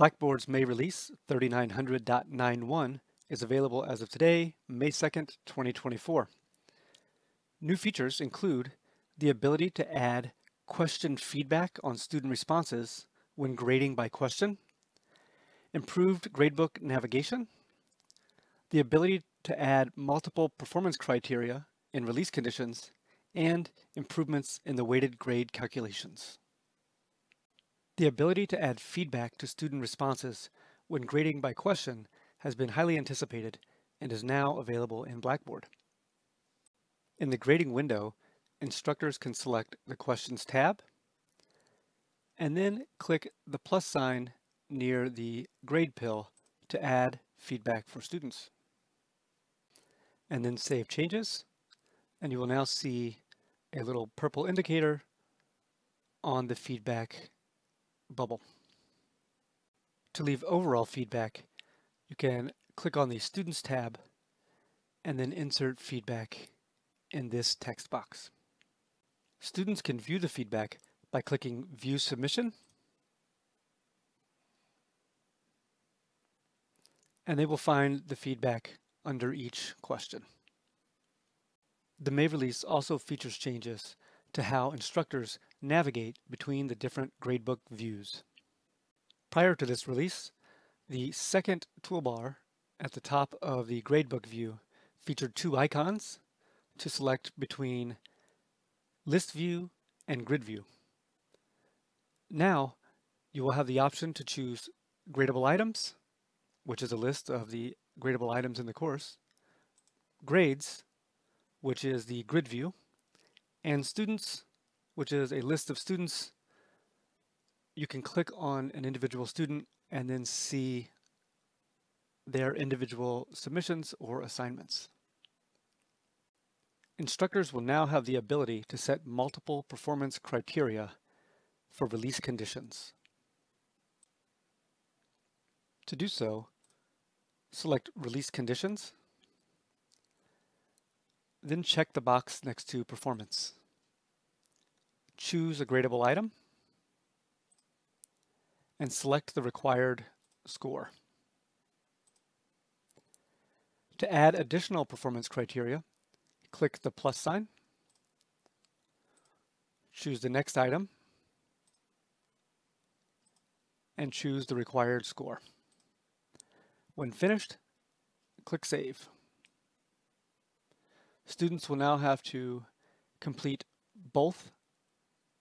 Blackboard's May release 3900.91 is available as of today, May 2nd, 2024. New features include the ability to add question feedback on student responses when grading by question, improved gradebook navigation, the ability to add multiple performance criteria in release conditions, and improvements in the weighted grade calculations. The ability to add feedback to student responses when grading by question has been highly anticipated and is now available in Blackboard. In the grading window, instructors can select the Questions tab and then click the plus sign near the grade pill to add feedback for students. And then save changes and you will now see a little purple indicator on the feedback bubble. To leave overall feedback, you can click on the Students tab and then insert feedback in this text box. Students can view the feedback by clicking View Submission and they will find the feedback under each question. The May release also features changes to how instructors navigate between the different gradebook views. Prior to this release, the second toolbar at the top of the gradebook view featured two icons to select between list view and grid view. Now you will have the option to choose gradable items, which is a list of the gradable items in the course, grades, which is the grid view, and students, which is a list of students. You can click on an individual student and then see their individual submissions or assignments. Instructors will now have the ability to set multiple performance criteria for release conditions. To do so, select Release Conditions then check the box next to Performance. Choose a gradable item and select the required score. To add additional performance criteria, click the plus sign, choose the next item, and choose the required score. When finished, click Save. Students will now have to complete both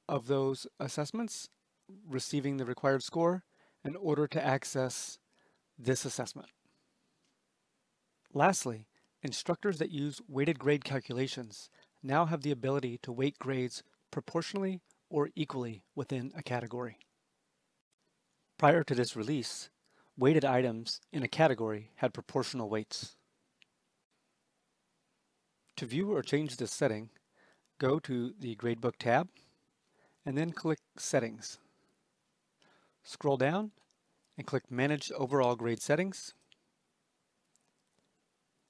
of those assessments, receiving the required score, in order to access this assessment. Lastly, instructors that use weighted grade calculations now have the ability to weight grades proportionally or equally within a category. Prior to this release, weighted items in a category had proportional weights. To view or change this setting, go to the Gradebook tab and then click Settings. Scroll down and click Manage Overall Grade Settings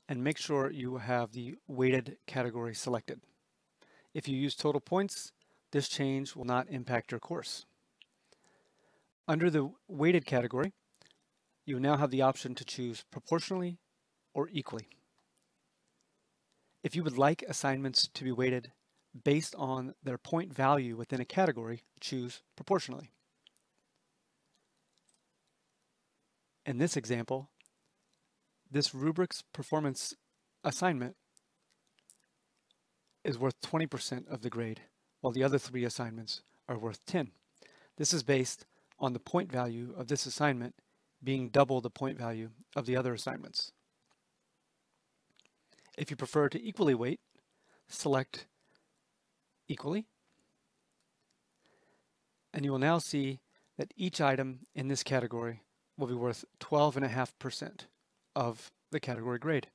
and make sure you have the weighted category selected. If you use total points, this change will not impact your course. Under the weighted category, you now have the option to choose proportionally or equally. If you would like assignments to be weighted based on their point value within a category, choose proportionally. In this example, this rubric's performance assignment is worth 20% of the grade, while the other three assignments are worth 10. This is based on the point value of this assignment being double the point value of the other assignments. If you prefer to equally weight, select equally. And you will now see that each item in this category will be worth 12.5% of the category grade,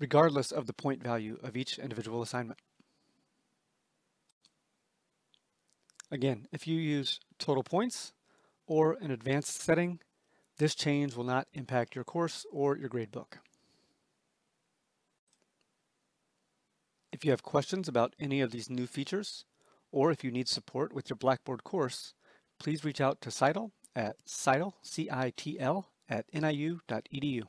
regardless of the point value of each individual assignment. Again, if you use total points or an advanced setting, this change will not impact your course or your gradebook. If you have questions about any of these new features, or if you need support with your Blackboard course, please reach out to Seidel at citl, C-I-T-L, at niu.edu.